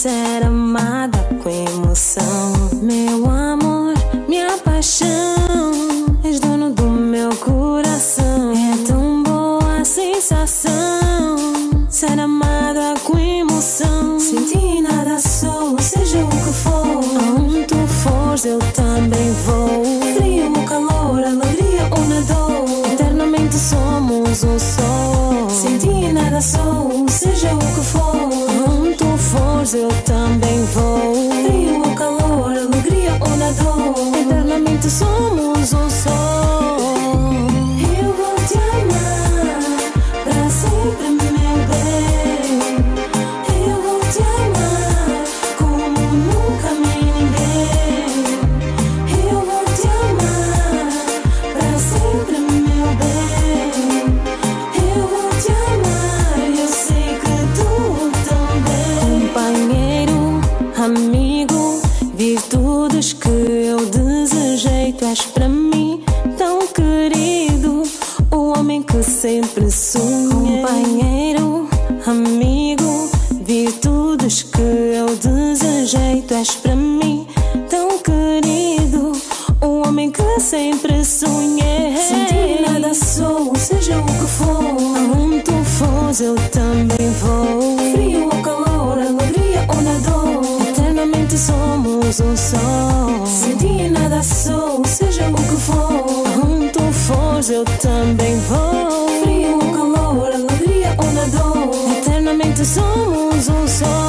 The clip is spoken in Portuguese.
Ser amada com emoção. Meu amor, minha paixão, és dono do meu coração. É tão boa a sensação, ser amada com emoção. Sem ti nada sou, seja o que for. Aonde tu fores, eu também vou. Frio ou calor, alegria ou na dor, eternamente somos um só. Sem ti nada sou. somos um sol. Eu vou te amar pra sempre, meu bem. Eu vou te amar como nunca me ninguém. Eu vou te amar pra sempre, meu bem. Eu vou te amar, eu sei que tu também. Companheiro, amigo sempre sonhei. Companheiro, Amigo, virtudes que eu desejei. Tu és para mim tão querido, o homem que sempre sonhei. sem ti nada sou, seja o que for. Aonde tu fores, eu também vou. Frio ou calor, alegria ou na dor. Eternamente somos um só. Sem ti nada sou, seja o eu também vou. Frio calor, alegria ou na dor. Eternamente somos um só.